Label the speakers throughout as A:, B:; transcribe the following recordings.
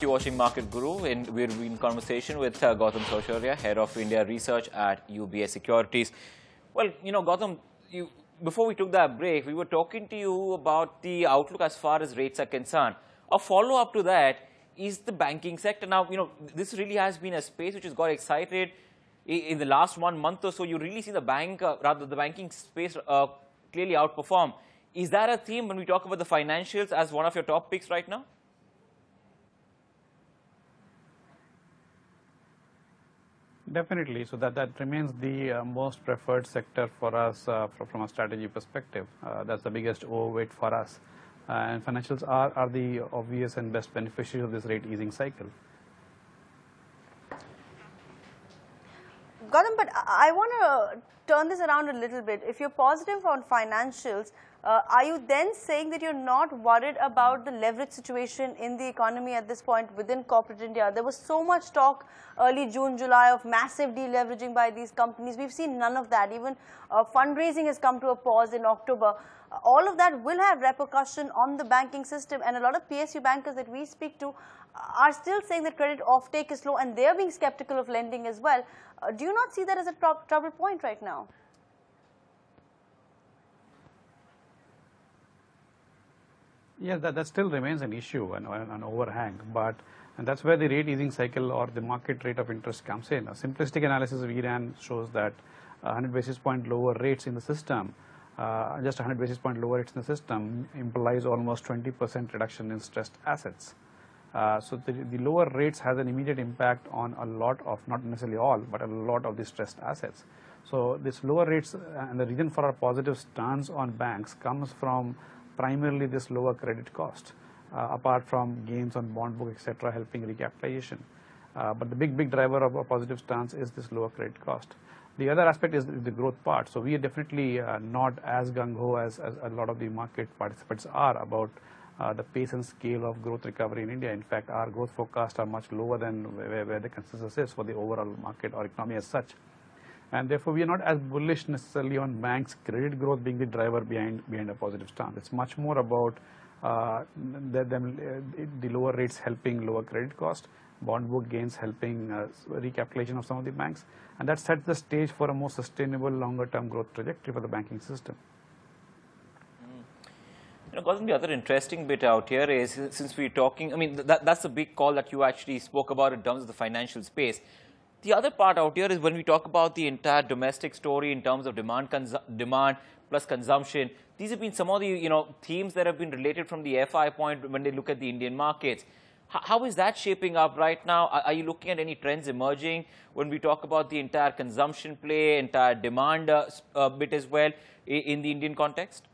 A: You're watching Market Guru, and we're in conversation with uh, Gautam Head of India Research at UBS Securities. Well, you know, Gautam, you, before we took that break, we were talking to you about the outlook as far as rates are concerned. A follow-up to that is the banking sector. Now, you know, this really has been a space which has got excited in the last one month or so. You really see the bank, uh, rather the banking space uh, clearly outperform. Is that a theme when we talk about the financials as one of your top picks right now?
B: Definitely. So that, that remains the uh, most preferred sector for us uh, from, a strategy perspective. Uh, that's the biggest overweight for us. and financials are, are the obvious and best beneficiaries of this rate easing cycle.
C: Gautam, but I want to turn this around a little bit. If you're positive on financials, uh, are you then saying that you're not worried about the leverage situation in the economy at this point within corporate India? There was so much talk early June, July of massive deleveraging by these companies. We've seen none of that. Even uh, fundraising has come to a pause in October. Uh, all of that will have repercussion on the banking system and a lot of PSU bankers that we speak to are still saying that credit offtake is low and they're being skeptical of lending as well. Uh, do you not see that as a trouble point right now?
B: Yes, that, that still remains an issue and an overhang, but and that's where the rate easing cycle or the market rate of interest comes in. A simplistic analysis we ran shows that 100 basis point lower rates in the system, uh, just 100 basis point lower rates in the system implies almost 20% reduction in stressed assets. Uh, so the, the, lower rates has an immediate impact on a lot of, not necessarily all, but a lot of the stressed assets. So this lower rates uh, and the reason for our positive stance on banks comes from primarily this lower credit cost, uh, apart from gains on bond book, etc., helping recapitalization. Uh, but the big, big driver of a positive stance is this lower credit cost. The other aspect is the growth part. So we are definitely uh, not as gung-ho as, as, a lot of the market participants are about the pace and scale of growth recovery in India. In fact, our growth forecasts are much lower than where the consensus is for the overall market or economy as such and therefore we are not as bullish necessarily on banks credit growth being the driver behind behind a positive stance. It's much more about uh, the, uh, the lower rates helping lower credit cost, bond book gains helping uh, recapitalization of some of the banks, and that sets the stage for a more sustainable longer term growth trajectory for the banking system.
A: You know, the other interesting bit out here is since we're talking, I mean, that, that's a big call that you actually spoke about in terms of the financial space. The other part out here is when we talk about the entire domestic story in terms of demand, demand plus consumption, these have been some of the you know themes that have been related from the FI point when they look at the Indian markets. H how is that shaping up right now? Are, are, you looking at any trends emerging when we talk about the entire consumption play, entire demand uh, uh, bit as well in the Indian context?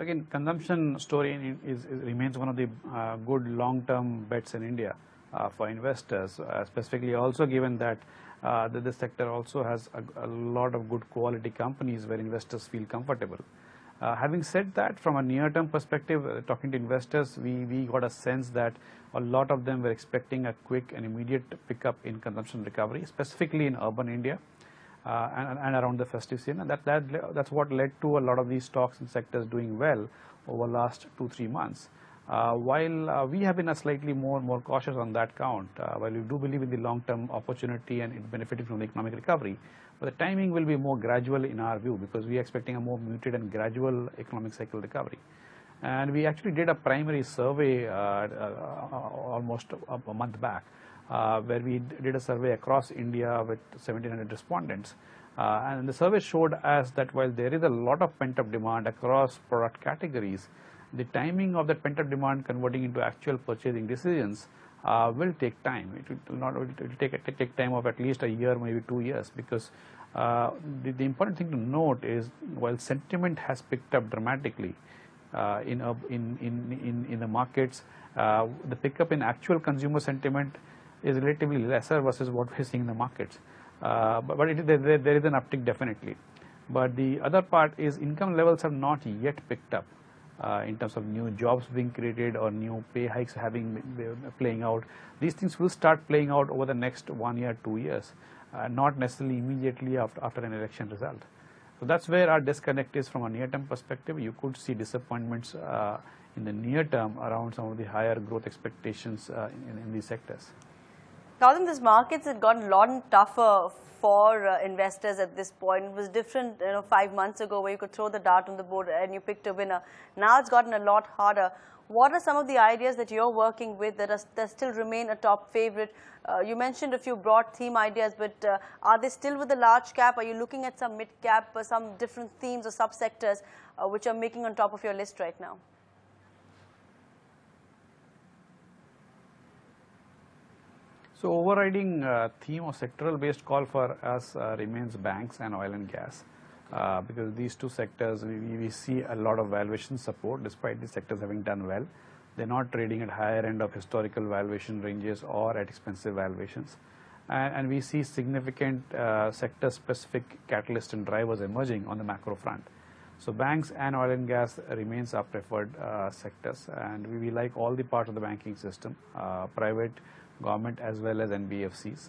B: So again, consumption story is, is remains one of the uh, good long-term bets in India uh, for investors, uh, specifically also given that, uh, that this sector also has a, a, lot of good quality companies where investors feel comfortable. Uh, having said that, from a near-term perspective, uh, talking to investors, we, we got a sense that a lot of them were expecting a quick and immediate pickup in consumption recovery, specifically in urban India. Uh, and, and, around the festive season. And that, that, that's what led to a lot of these stocks and sectors doing well over the last two, three months. Uh, while uh, we have been a slightly more more cautious on that count, uh, while we do believe in the long-term opportunity and it benefiting from the economic recovery, but the timing will be more gradual in our view because we are expecting a more muted and gradual economic cycle recovery. And we actually did a primary survey uh, uh, almost a, a month back where we did a survey across India with 1700 respondents. Uh, and the survey showed us that while there is a lot of pent-up demand across product categories, the timing of that pent-up demand converting into actual purchasing decisions uh, will take time. It will not it will take take time of at least a year, maybe two years, because uh, the, the, important thing to note is while sentiment has picked up dramatically uh, in, in, in, in, in the markets, uh, the pickup in actual consumer sentiment is relatively lesser versus what we're seeing in the markets. Uh, but, but it, there, there is an uptick definitely. But the other part is income levels have not yet picked up uh, in terms of new jobs being created or new pay hikes having playing out. These things will start playing out over the next one year, two years, uh, not necessarily immediately after, after an election result. So that's where our disconnect is from a near-term perspective. You could see disappointments uh, in the near term around some of the higher growth expectations uh, in, in, these sectors.
C: Gautam, these markets had gotten a lot tougher for uh, investors at this point. It was different, you know, five months ago where you could throw the dart on the board and you picked a winner. Now it's gotten a lot harder. What are some of the ideas that you're working with that, are, that still remain a top favorite? Uh, you mentioned a few broad theme ideas, but uh, are they still with the large cap? Are you looking at some mid cap, some different themes or subsectors uh, which are making on top of your list right now?
B: So overriding uh, theme or sectoral based call for us uh, remains banks and oil and gas. Uh, because these two sectors we, we, see a lot of valuation support despite these sectors having done well. They're not trading at higher end of historical valuation ranges or at expensive valuations. And, and we see significant uh, sector specific catalysts and drivers emerging on the macro front. So banks and oil and gas remains our preferred uh, sectors and we, we, like all the parts of the banking system, uh, private, government as well as NBFCs.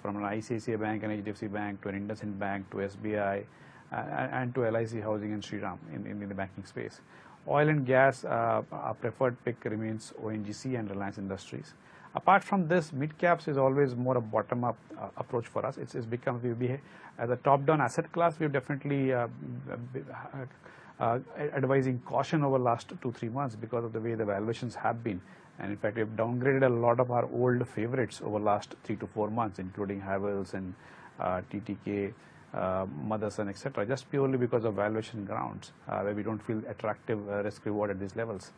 B: from an ICICI bank and HDFC bank to an IndusInd bank to SBI, and to LIC Housing and Shriram in, in, in the banking space. Oil and gas, uh, our preferred pick remains ONGC and Reliance Industries. Apart from this, mid caps is always more a bottom-up uh, approach for us. It's, it's become we as a top-down asset class. We've definitely uh, uh, advising caution over last two three months because of the way the valuations have been. And in fact, we've downgraded a lot of our old favorites over the last three to four months, including Havells and uh, TTK, uh, Motherson, etc., just purely because of valuation grounds, uh, where we don't feel attractive uh, risk reward at these levels.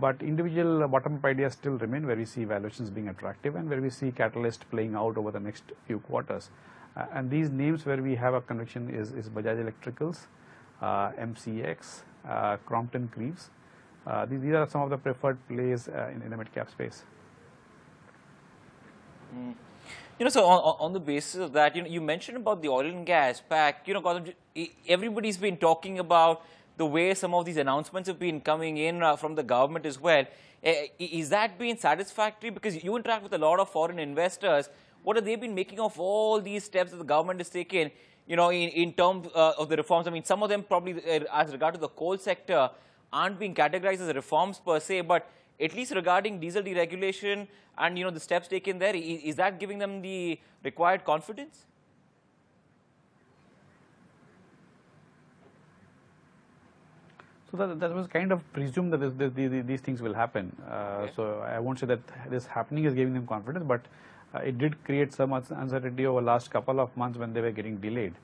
B: But individual bottom-up ideas still remain where we see valuations being attractive and where we see catalyst playing out over the next few quarters. Uh, and these names where we have a conviction is, is Bajaj Electricals, uh, MCX, Crompton Greaves. These, these, are some of the preferred plays in, in, the mid-cap space.
A: Mm. You know, so on, on the basis of that, you know, you mentioned about the oil and gas pack. You know, everybody's been talking about the way some of these announcements have been coming in uh, from the government as well. Uh, is that being satisfactory? Because you interact with a lot of foreign investors. What have they been making of all these steps that the government has taken, you know, in, in terms uh, of the reforms? I mean, some of them probably, uh, as regard to the coal sector, aren't being categorized as reforms per se, but at least regarding diesel deregulation and you know the steps taken there, is, is that giving them the required confidence?
B: So that, that was kind of presumed that this, this, these, these things will happen. Uh, okay. So I won't say that this happening is giving them confidence, but uh, it did create some uncertainty over last couple of months when they were getting delayed.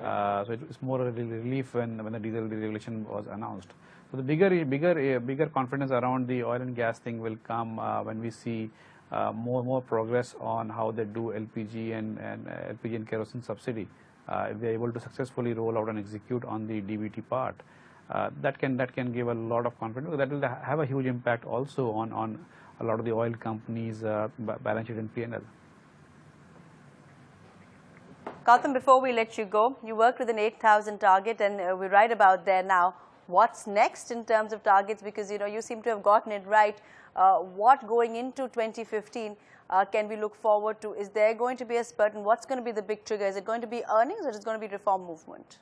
B: Right. Uh, so it was more a relief when, when the diesel deregulation was announced. So the bigger, bigger, bigger confidence around the oil and gas thing will come uh, when we see uh, more more progress on how they do LPG and, and uh, LPG and kerosene subsidy. If they're able to successfully roll out and execute on the DBT part, that can that can give a lot of confidence. That will have a huge impact also on on a lot of the oil companies' balance sheet and P&L.
C: Gautam, before we let you go, you worked with an 8,000 target and uh, we're right about there now what's next in terms of targets because you know you seem to have gotten it right. Uh, what going into 2015 uh, can we look forward to? Is there going to be a spurt and what's going to be the big trigger? Is it going to be earnings or is it going to be reform movement?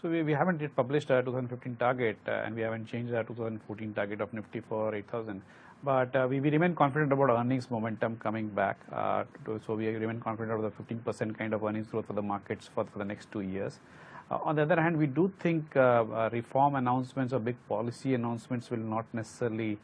B: So we, we haven't yet published our 2015 target uh, and we haven't changed our 2014 target of Nifty for 8,000. But uh, we, remain confident about earnings momentum coming back. Uh, so we remain confident of the 15% kind of earnings growth for the markets for, the next two years. Uh, on the other hand, we do think reform announcements or big policy announcements will not necessarily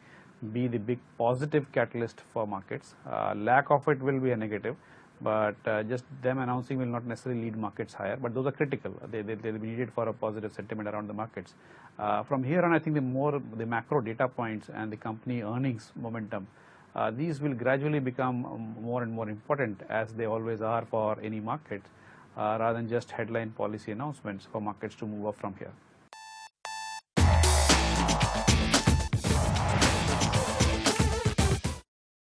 B: be the big positive catalyst for markets. Lack of it will be a negative but uh, just them announcing will not necessarily lead markets higher, but those are critical. They, they, they'll be needed for a positive sentiment around the markets. Uh, from here on, I think the more the macro data points and the company earnings momentum, uh, these will gradually become um, more and more important as they always are for any market, uh, rather than just headline policy announcements for markets to move up from here.